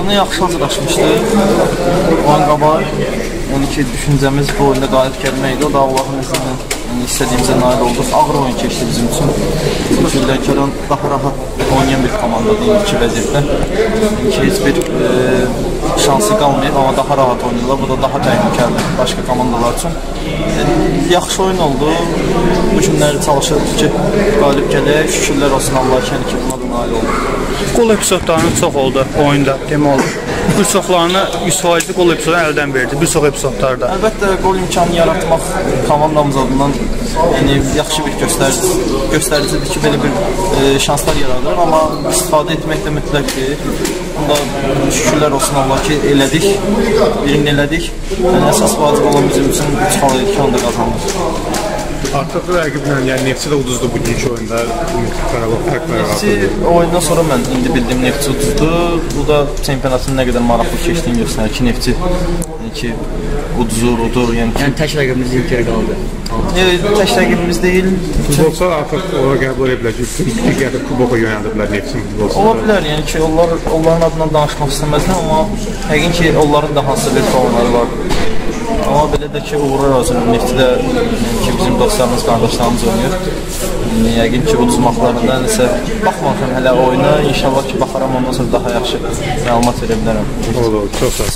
Oyuna yaxşı hazırlaşmışdı. Oyun qabaq. Yəni ki, düşüncəmiz bu oyunda qalib gəlmək idi. O da Allahın izni yəni istədiyimizə nail olduq. Ağır oyun keçdi bizim üçün. Çünki Lənkəran daha rahat oynayan bir komandadır indiki vəziyyətdə. Yəni ki, heç bir e, şansı qalmayıb, amma daha rahat oynayırlar. Bu da daha təhlükəlidir başqa komandalar üçün. E, yaxşı oyun oldu. Bu günləri çalışırıq ki, qalib gələk. Şükürlər olsun Allah ki, yəni ki, buna da nail olduq. Qol epizodlarının çox oldu oyunda demək olar. Bir çoxlarını 100% qol epizodu əldən verdi. Bir çox epizodlarda. Əlbəttə qol imkanı yaratmaq komandamız adından yəni yaxşı bir göstərici göstəricidir ki, belə bir e, şanslar yaradır, amma istifadə etmək də mütləqdir. Bunda şükürlər olsun Allah ki, elədik. Birini elədik. Yəni əsas vacib olan bizim üçün 3 xal idi ki, onu da qazandıq. Artıq rəqiblə, yəni Neftçi də uduzdu bugünkü oyunda. Qarabağ fərq var. Neftçi oyundan sonra mən indi bildiyim Neftçi uduzdu. Bu da çempionatın nə qədər maraqlı keçdiyini göstərir ki, Neftçi yəni ki, uduzur, udur, yəni ki, Yəni tək rəqibimiz Inter qaldı. yəni, tək rəqibimiz deyil. Futbolçular artıq ora qəbul edə bilər ki, digər kuboka yönəldiblər Neftçi Ola futbolçuları. bilər, yəni ki, onlar onların adından danışmaq istəməzlər, amma yəqin ki, onların da hansısa bir planları var. Belə də ki, uğurlar olsun. Neftçidə yəni ki, bizim dostlarımız, qardaşlarımız oynayır. Yəqin ki, uduzmaqlarında nəsə baxmamışam hələ oyuna. İnşallah ki, baxaram ondan sonra daha yaxşı məlumat verə bilərəm. Olur, çox sağ.